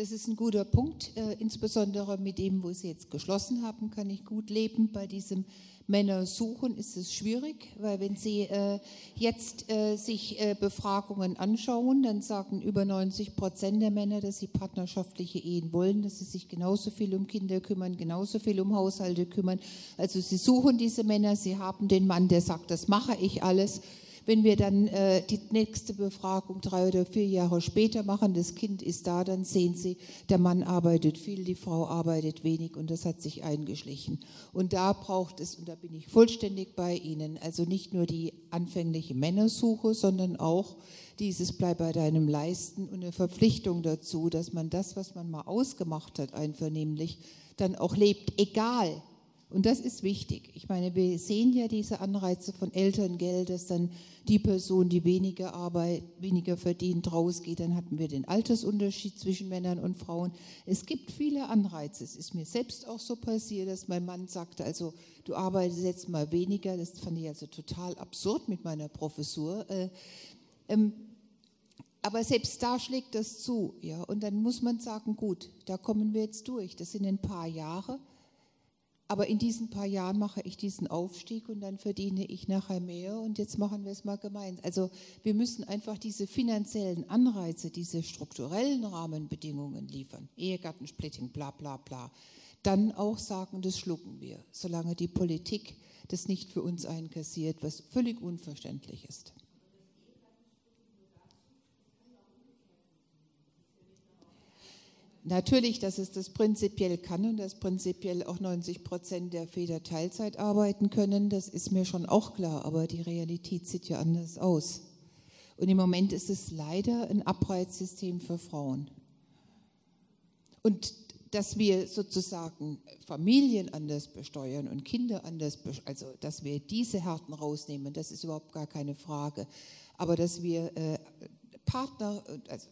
Das ist ein guter Punkt. Äh, insbesondere mit dem, wo Sie jetzt geschlossen haben, kann ich gut leben. Bei diesem Männer suchen ist es schwierig, weil wenn Sie äh, jetzt äh, sich äh, Befragungen anschauen, dann sagen über 90 Prozent der Männer, dass sie partnerschaftliche Ehen wollen, dass sie sich genauso viel um Kinder kümmern, genauso viel um Haushalte kümmern. Also sie suchen diese Männer, sie haben den Mann, der sagt, das mache ich alles wenn wir dann äh, die nächste Befragung drei oder vier Jahre später machen, das Kind ist da, dann sehen Sie, der Mann arbeitet viel, die Frau arbeitet wenig und das hat sich eingeschlichen. Und da braucht es, und da bin ich vollständig bei Ihnen, also nicht nur die anfängliche Männersuche, sondern auch dieses Bleib bei deinem Leisten und eine Verpflichtung dazu, dass man das, was man mal ausgemacht hat, einvernehmlich, dann auch lebt, egal und das ist wichtig. Ich meine, wir sehen ja diese Anreize von Elterngeld, dass dann die Person, die weniger Arbeit, weniger verdient, rausgeht. Dann hatten wir den Altersunterschied zwischen Männern und Frauen. Es gibt viele Anreize. Es ist mir selbst auch so passiert, dass mein Mann sagte, also du arbeitest jetzt mal weniger. Das fand ich also total absurd mit meiner Professur. Äh, ähm, aber selbst da schlägt das zu. Ja? Und dann muss man sagen, gut, da kommen wir jetzt durch. Das sind ein paar Jahre. Aber in diesen paar Jahren mache ich diesen Aufstieg und dann verdiene ich nachher mehr und jetzt machen wir es mal gemeinsam. Also wir müssen einfach diese finanziellen Anreize, diese strukturellen Rahmenbedingungen liefern. Ehegattensplitting, bla bla bla. Dann auch sagen, das schlucken wir, solange die Politik das nicht für uns einkassiert, was völlig unverständlich ist. Natürlich, dass es das prinzipiell kann und dass prinzipiell auch 90 Prozent der Väter Teilzeit arbeiten können, das ist mir schon auch klar, aber die Realität sieht ja anders aus. Und im Moment ist es leider ein Abreizsystem für Frauen. Und dass wir sozusagen Familien anders besteuern und Kinder anders, also dass wir diese Härten rausnehmen, das ist überhaupt gar keine Frage. Aber dass wir äh, Partner, also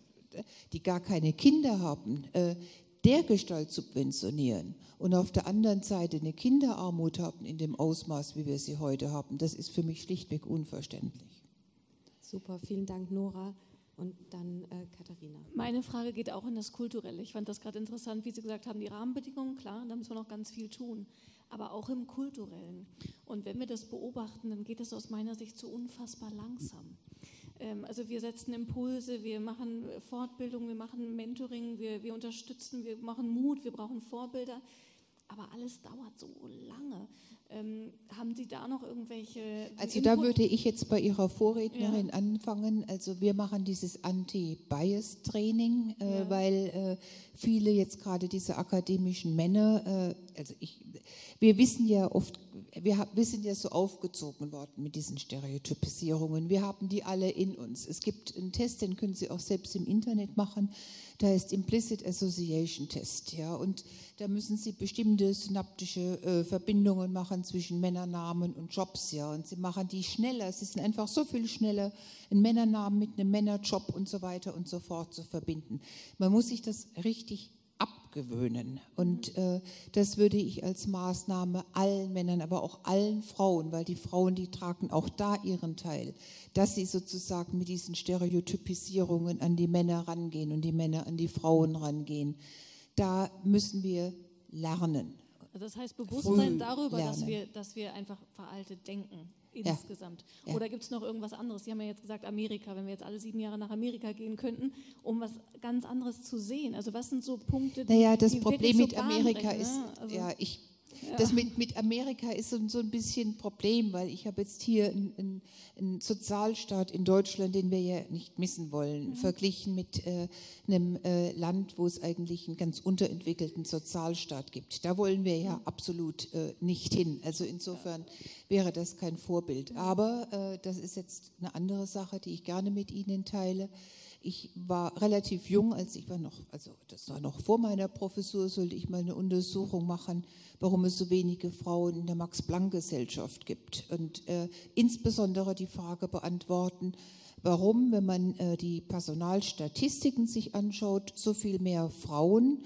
die gar keine Kinder haben, äh, dergestalt subventionieren und auf der anderen Seite eine Kinderarmut haben in dem Ausmaß, wie wir sie heute haben, das ist für mich schlichtweg unverständlich. Super, vielen Dank, Nora. Und dann äh, Katharina. Meine Frage geht auch in das Kulturelle. Ich fand das gerade interessant, wie Sie gesagt haben, die Rahmenbedingungen, klar, da müssen wir noch ganz viel tun, aber auch im Kulturellen. Und wenn wir das beobachten, dann geht es aus meiner Sicht so unfassbar langsam. Ähm, also wir setzen Impulse, wir machen Fortbildung, wir machen Mentoring, wir, wir unterstützen, wir machen Mut, wir brauchen Vorbilder. Aber alles dauert so lange. Ähm, haben Sie da noch irgendwelche. Also Input? da würde ich jetzt bei Ihrer Vorrednerin ja. anfangen. Also wir machen dieses Anti-Bias-Training, äh, ja. weil äh, viele jetzt gerade diese akademischen Männer, äh, also ich, wir wissen ja oft wir, wir sind ja so aufgezogen worden mit diesen Stereotypisierungen. Wir haben die alle in uns. Es gibt einen Test, den können Sie auch selbst im Internet machen. Der heißt Implicit Association Test. Ja, und da müssen Sie bestimmte synaptische äh, Verbindungen machen zwischen Männernamen und Jobs. Ja, und Sie machen die schneller. Sie sind einfach so viel schneller, einen Männernamen mit einem Männerjob und so weiter und so fort zu verbinden. Man muss sich das richtig abgewöhnen. Und äh, das würde ich als Maßnahme allen Männern, aber auch allen Frauen, weil die Frauen, die tragen auch da ihren Teil, dass sie sozusagen mit diesen Stereotypisierungen an die Männer rangehen und die Männer an die Frauen rangehen. Da müssen wir lernen. Das heißt Bewusstsein darüber, dass wir, dass wir einfach veraltet denken insgesamt. Ja. Oder gibt es noch irgendwas anderes? Sie haben ja jetzt gesagt Amerika, wenn wir jetzt alle sieben Jahre nach Amerika gehen könnten, um was ganz anderes zu sehen. Also was sind so Punkte, die Naja, das die Problem mit so Amerika ist, ne? also, ja, ich das mit, mit Amerika ist so, so ein bisschen ein Problem, weil ich habe jetzt hier einen, einen, Sozialstaat in Deutschland, den wir ja nicht missen wollen, mhm. verglichen mit äh, einem äh, Land, wo es eigentlich einen ganz unterentwickelten Sozialstaat gibt. Da wollen wir ja mhm. absolut äh, nicht hin. Also insofern wäre das kein Vorbild. Mhm. Aber äh, das ist jetzt eine andere Sache, die ich gerne mit Ihnen teile. Ich war relativ jung, als ich war noch, also das war noch vor meiner Professur, sollte ich mal eine Untersuchung machen, warum es so wenige Frauen in der Max-Planck-Gesellschaft gibt. Und äh, insbesondere die Frage beantworten, warum, wenn man äh, die Personalstatistiken sich anschaut, so viel mehr Frauen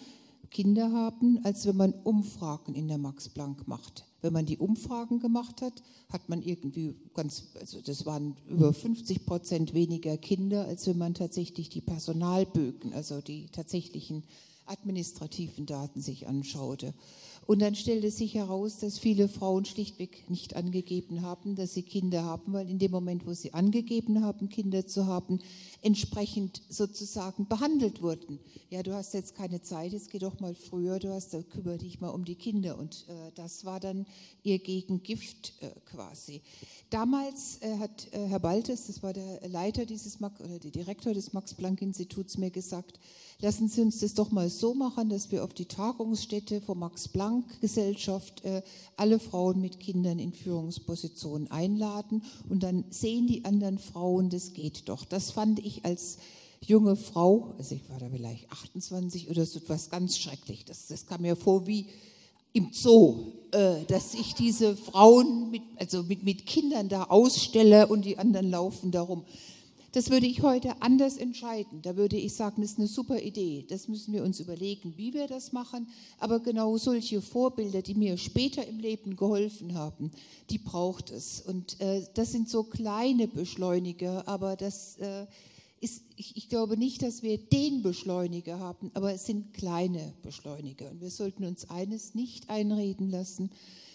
Kinder haben, als wenn man Umfragen in der Max Planck macht. Wenn man die Umfragen gemacht hat, hat man irgendwie ganz, also das waren über 50 Prozent weniger Kinder, als wenn man tatsächlich die Personalbögen, also die tatsächlichen administrativen Daten sich anschaute. Und dann stellte sich heraus, dass viele Frauen schlichtweg nicht angegeben haben, dass sie Kinder haben, weil in dem Moment, wo sie angegeben haben, Kinder zu haben, entsprechend sozusagen behandelt wurden. Ja, du hast jetzt keine Zeit, jetzt geh doch mal früher, du hast, kümmere dich mal um die Kinder. Und äh, das war dann ihr Gegengift äh, quasi. Damals äh, hat äh, Herr Baltes, das war der Leiter dieses Max, oder der Direktor des Max-Planck-Instituts, mir gesagt, lassen Sie uns das doch mal so machen, dass wir auf die Tagungsstätte von Max-Planck-Gesellschaft äh, alle Frauen mit Kindern in Führungspositionen einladen und dann sehen die anderen Frauen, das geht doch. Das fand ich als junge Frau, also ich war da vielleicht 28 oder so etwas ganz schrecklich. Das, das kam mir vor wie im Zoo, äh, dass ich diese Frauen mit, also mit, mit Kindern da ausstelle und die anderen laufen darum. Das würde ich heute anders entscheiden. Da würde ich sagen, das ist eine super Idee. Das müssen wir uns überlegen, wie wir das machen. Aber genau solche Vorbilder, die mir später im Leben geholfen haben, die braucht es. Und äh, das sind so kleine Beschleuniger, aber das äh, ist, ich, ich, glaube nicht, dass wir den Beschleuniger haben, aber es sind kleine Beschleuniger. Und wir sollten uns eines nicht einreden lassen.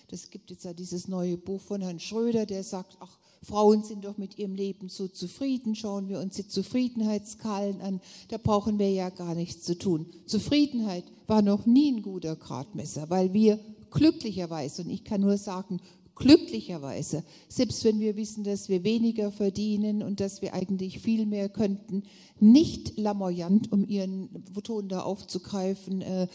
Das gibt jetzt ja dieses neue Buch von Herrn Schröder, der sagt, ach, Frauen sind doch mit ihrem Leben so zufrieden. Schauen wir uns die Zufriedenheitskalen an. Da brauchen wir ja gar nichts zu tun. Zufriedenheit war noch nie ein guter Gradmesser, weil wir glücklicherweise, und ich kann nur sagen, glücklicherweise, selbst wenn wir wissen, dass wir weniger verdienen und dass wir eigentlich viel mehr könnten, nicht lamoyant, um ihren Ton da aufzugreifen, äh,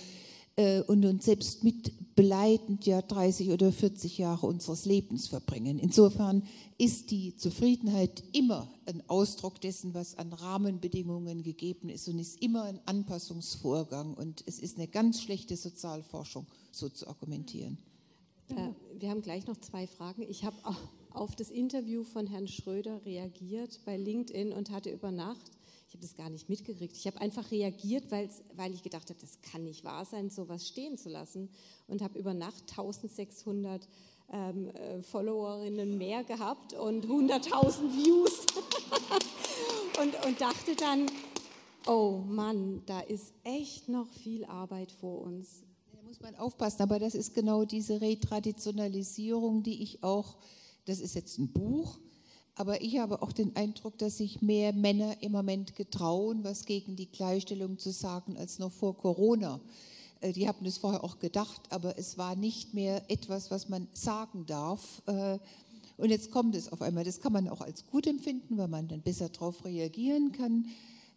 äh, und uns selbst mit beleidend ja 30 oder 40 Jahre unseres Lebens verbringen. Insofern ist die Zufriedenheit immer ein Ausdruck dessen, was an Rahmenbedingungen gegeben ist und ist immer ein Anpassungsvorgang. Und es ist eine ganz schlechte Sozialforschung, so zu argumentieren. Äh, wir haben gleich noch zwei Fragen. Ich habe auf das Interview von Herrn Schröder reagiert bei LinkedIn und hatte über Nacht, ich habe das gar nicht mitgekriegt, ich habe einfach reagiert, weil ich gedacht habe, das kann nicht wahr sein, sowas stehen zu lassen. Und habe über Nacht 1600 ähm, äh, Followerinnen mehr gehabt und 100.000 Views. Und, und dachte dann, oh Mann, da ist echt noch viel Arbeit vor uns. Muss man aufpassen, aber das ist genau diese Retraditionalisierung, die ich auch, das ist jetzt ein Buch, aber ich habe auch den Eindruck, dass sich mehr Männer im Moment getrauen, was gegen die Gleichstellung zu sagen, als noch vor Corona. Äh, die haben das vorher auch gedacht, aber es war nicht mehr etwas, was man sagen darf. Äh, und jetzt kommt es auf einmal. Das kann man auch als gut empfinden, weil man dann besser darauf reagieren kann.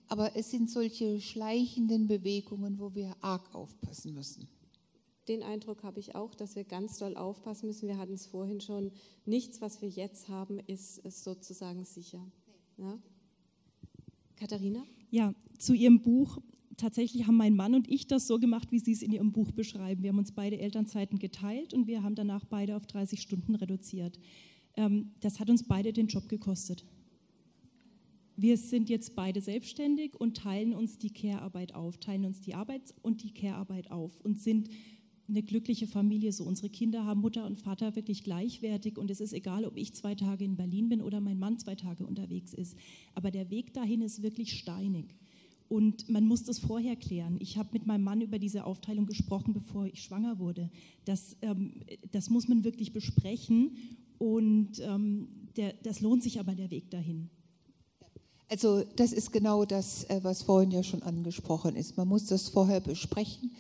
Aber es sind solche schleichenden Bewegungen, wo wir arg aufpassen müssen den Eindruck habe ich auch, dass wir ganz doll aufpassen müssen. Wir hatten es vorhin schon, nichts, was wir jetzt haben, ist, sozusagen sicher. Ja? Katharina? Ja, zu Ihrem Buch. Tatsächlich haben mein Mann und ich das so gemacht, wie Sie es in Ihrem Buch beschreiben. Wir haben uns beide Elternzeiten geteilt und wir haben danach beide auf 30 Stunden reduziert. Ähm, das hat uns beide den Job gekostet. Wir sind jetzt beide selbstständig und teilen uns die Care-Arbeit auf, teilen uns die Arbeit und die Care-Arbeit auf und sind eine glückliche Familie so. Unsere Kinder haben Mutter und Vater wirklich gleichwertig und es ist egal, ob ich zwei Tage in Berlin bin oder mein Mann zwei Tage unterwegs ist. Aber der Weg dahin ist wirklich steinig. Und man muss das vorher klären. Ich habe mit meinem Mann über diese Aufteilung gesprochen, bevor ich schwanger wurde. Das, ähm, das muss man wirklich besprechen und ähm, der, das lohnt sich aber der Weg dahin. Also das ist genau das, äh, was vorhin ja schon angesprochen ist. Man muss das vorher besprechen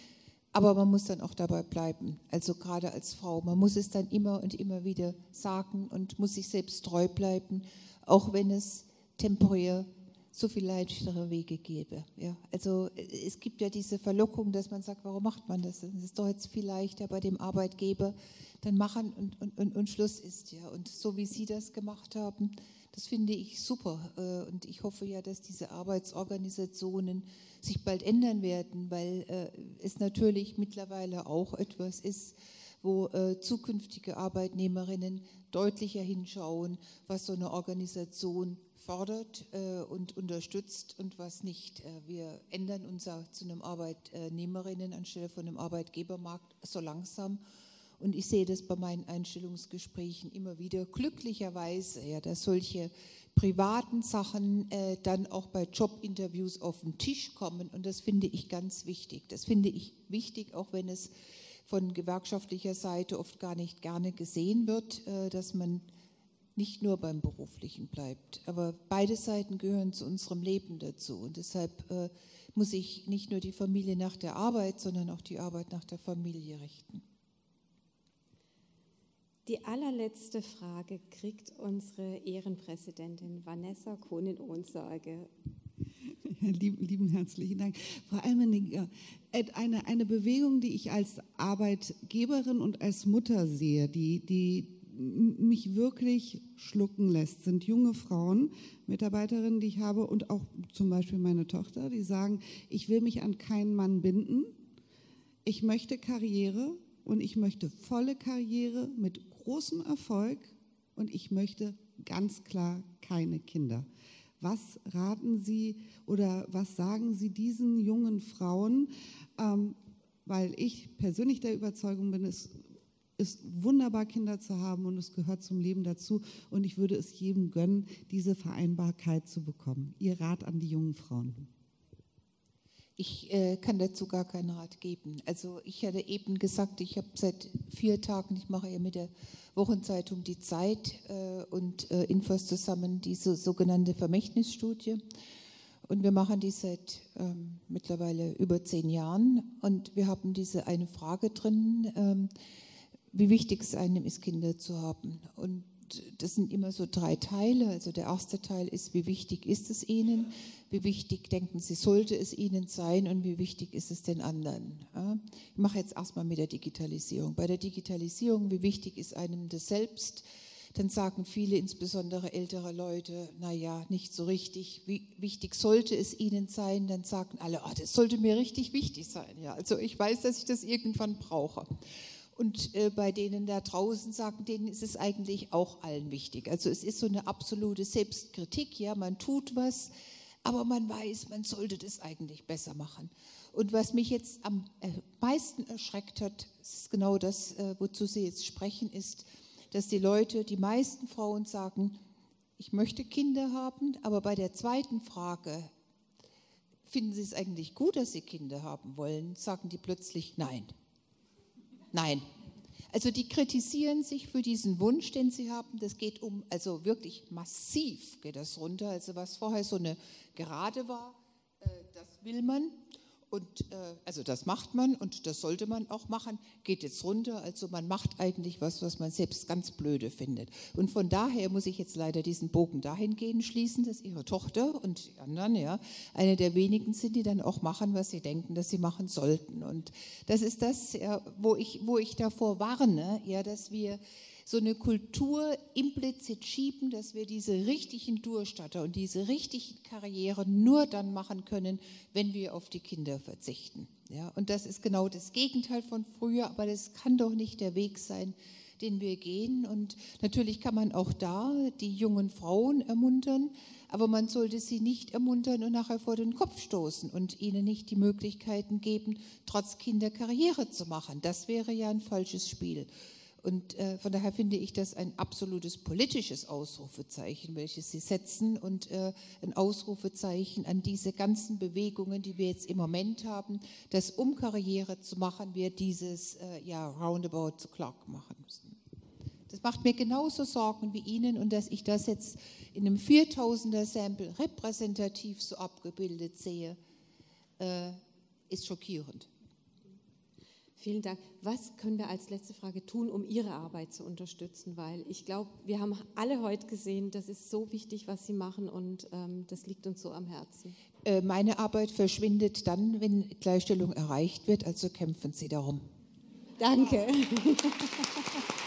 aber man muss dann auch dabei bleiben, also gerade als Frau. Man muss es dann immer und immer wieder sagen und muss sich selbst treu bleiben, auch wenn es temporär so viel leichtere Wege gäbe. Ja, also es gibt ja diese Verlockung, dass man sagt, warum macht man das? Das ist doch jetzt viel leichter bei dem Arbeitgeber, dann machen und, und, und, und Schluss ist. Ja. Und so wie Sie das gemacht haben, das finde ich super. Äh, und ich hoffe ja, dass diese Arbeitsorganisationen sich bald ändern werden, weil äh, es natürlich mittlerweile auch etwas ist, wo äh, zukünftige Arbeitnehmerinnen deutlicher hinschauen, was so eine Organisation fördert und unterstützt und was nicht. wir ändern uns zu einem Arbeitnehmerinnen anstelle von einem Arbeitgebermarkt so langsam Und ich sehe das bei meinen Einstellungsgesprächen immer wieder glücklicherweise, ja, dass solche privaten Sachen äh, dann auch bei Jobinterviews auf den Tisch kommen. Und das finde ich ganz wichtig. Das finde ich wichtig, auch wenn es von gewerkschaftlicher Seite oft gar nicht gerne gesehen wird, äh, dass man nicht nur beim Beruflichen bleibt. Aber beide Seiten gehören zu unserem Leben dazu. Und deshalb äh, muss ich nicht nur die Familie nach der Arbeit, sondern auch die Arbeit nach der Familie richten. Die allerletzte Frage kriegt unsere Ehrenpräsidentin Vanessa Kohnen-Ohnsage. Ja, lieben, lieben, herzlichen Dank. Frau Almendinger, eine, eine Bewegung, die ich als Arbeitgeberin und als Mutter sehe, die, die mich wirklich schlucken lässt, sind junge Frauen, Mitarbeiterinnen, die ich habe und auch zum Beispiel meine Tochter, die sagen, ich will mich an keinen Mann binden, ich möchte Karriere und ich möchte volle Karriere mit großem Erfolg und ich möchte ganz klar keine Kinder. Was raten Sie oder was sagen Sie diesen jungen Frauen? Ähm, weil ich persönlich der Überzeugung bin, es ist wunderbar, Kinder zu haben und es gehört zum Leben dazu. Und ich würde es jedem gönnen, diese Vereinbarkeit zu bekommen. Ihr Rat an die jungen Frauen. Ich äh, kann dazu gar keinen Rat geben. Also ich hatte eben gesagt, ich habe seit vier Tagen, ich mache ja mit der Wochenzeitung Die Zeit äh, und äh, Infos zusammen diese sogenannte Vermächtnisstudie. Und wir machen die seit ähm, mittlerweile über zehn Jahren. Und wir haben diese eine Frage drin, ähm, wie wichtig es einem ist, Kinder zu haben. Und das sind immer so drei Teile. Also der erste Teil ist, wie wichtig ist es Ihnen? Wie wichtig denken Sie, sollte es Ihnen sein? Und wie wichtig ist es den anderen? Ich mache jetzt erstmal mit der Digitalisierung. Bei der Digitalisierung, wie wichtig ist einem das selbst? Dann sagen viele, insbesondere ältere Leute, naja, nicht so richtig. Wie wichtig sollte es ihnen sein? Dann sagen alle, oh, das sollte mir richtig wichtig sein. Ja, also ich weiß, dass ich das irgendwann brauche. Und äh, bei denen da draußen sagen, denen ist es eigentlich auch allen wichtig. Also es ist so eine absolute Selbstkritik, ja, man tut was, aber man weiß, man sollte das eigentlich besser machen. Und was mich jetzt am äh, meisten erschreckt hat, ist genau das, äh, wozu Sie jetzt sprechen, ist, dass die Leute, die meisten Frauen sagen, ich möchte Kinder haben, aber bei der zweiten Frage, finden Sie es eigentlich gut, dass Sie Kinder haben wollen, sagen die plötzlich nein. Nein. Also die kritisieren sich für diesen Wunsch, den sie haben. Das geht um, also wirklich massiv geht das runter. Also was vorher so eine Gerade war, äh, das will man. Und äh, also das macht man und das sollte man auch machen, geht jetzt runter. Also man macht eigentlich was, was man selbst ganz blöde findet. Und von daher muss ich jetzt leider diesen Bogen dahingehend schließen, dass ihre Tochter und die anderen ja eine der wenigen sind, die dann auch machen, was sie denken, dass sie machen sollten. Und das ist das, ja, wo ich, wo ich davor warne, ja, dass wir so eine Kultur implizit schieben, dass wir diese richtigen Durchstatter und diese richtigen Karrieren nur dann machen können, wenn wir auf die Kinder verzichten. Ja, und das ist genau das Gegenteil von früher, aber das kann doch nicht der Weg sein, den wir gehen. Und natürlich kann man auch da die jungen Frauen ermuntern, aber man sollte sie nicht ermuntern und nachher vor den Kopf stoßen und ihnen nicht die Möglichkeiten geben, trotz Kinder Karriere zu machen. Das wäre ja ein falsches Spiel. Und äh, von daher finde ich das ein absolutes politisches Ausrufezeichen, welches Sie setzen und äh, ein Ausrufezeichen an diese ganzen Bewegungen, die wir jetzt im Moment haben, dass um Karriere zu machen, wir dieses äh, ja, Roundabout zu Clark machen müssen. Das macht mir genauso Sorgen wie Ihnen und dass ich das jetzt in einem 4000er Sample repräsentativ so abgebildet sehe, äh, ist schockierend. Vielen Dank. Was können wir als letzte Frage tun, um Ihre Arbeit zu unterstützen? Weil ich glaube, wir haben alle heute gesehen, das ist so wichtig, was Sie machen und ähm, das liegt uns so am Herzen. Äh, meine Arbeit verschwindet dann, wenn Gleichstellung erreicht wird, also kämpfen Sie darum. Danke.